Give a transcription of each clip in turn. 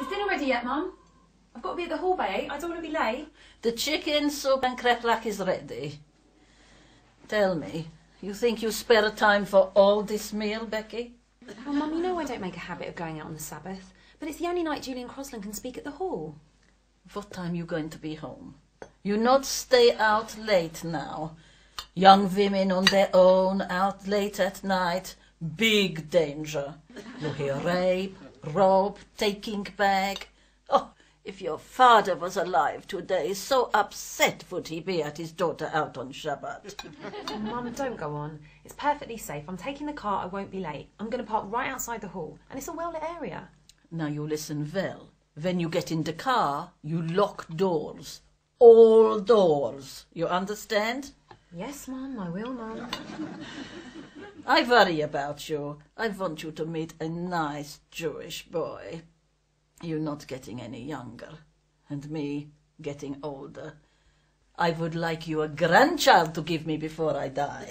Is dinner ready yet, Mum? I've got to be at the hall by eight. I don't want to be late. The chicken soup and kreplach is ready. Tell me, you think you spare a time for all this meal, Becky? Well, Mum, you know I don't make a habit of going out on the Sabbath, but it's the only night Julian Crosland can speak at the hall. What time you going to be home? You not stay out late now. Young women on their own, out late at night, big danger. You hear rape, rob, taking back. Oh, if your father was alive today, so upset would he be at his daughter out on Shabbat. Oh, Mum, don't go on. It's perfectly safe. I'm taking the car. I won't be late. I'm going to park right outside the hall, and it's a well-lit area. Now you listen well. When you get in the car, you lock doors. All doors. You understand? Yes, Mum, I will, Mum. I worry about you. I want you to meet a nice Jewish boy. You're not getting any younger, and me getting older. I would like you a grandchild to give me before I die.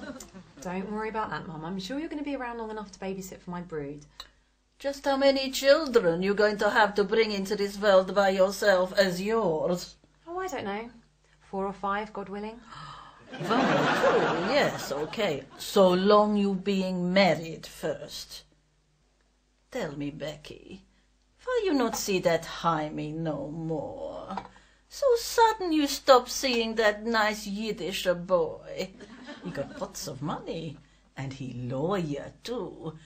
Don't worry about that, Mum. I'm sure you're going to be around long enough to babysit for my brood. Just how many children you're going to have to bring into this world by yourself as yours? Oh, I don't know. Four or five, God willing. Or yes, okay. So long you being married first. Tell me, Becky, why you not see that Jaime no more? So sudden you stop seeing that nice Yiddish boy. He got lots of money, and he lawyer too.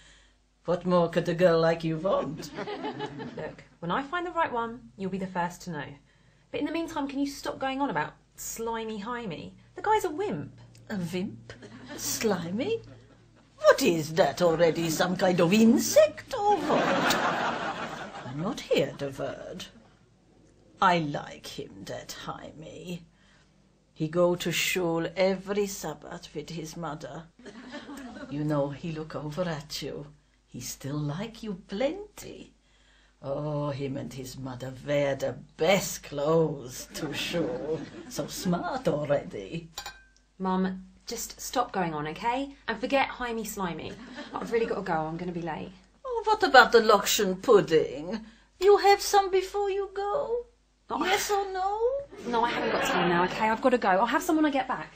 What more could a girl like you want? Look, when I find the right one, you'll be the first to know. But in the meantime, can you stop going on about slimy Jaime? The guy's a wimp. A wimp? Slimy? What is that already? Some kind of insect or what? I'm not here word. I like him, that Jaime. He go to shul every Sabbath with his mother. You know, he look over at you. He still like you plenty. Oh, him and his mother wear the best clothes to shul. So smart already. Mum, just stop going on, okay? And forget Jaime Slimy. I've really got to go. I'm going to be late. Oh, what about the Lokshen pudding? You have some before you go? Oh, Yes or no? No, I haven't got time now, okay? I've got to go. I'll have some when I get back.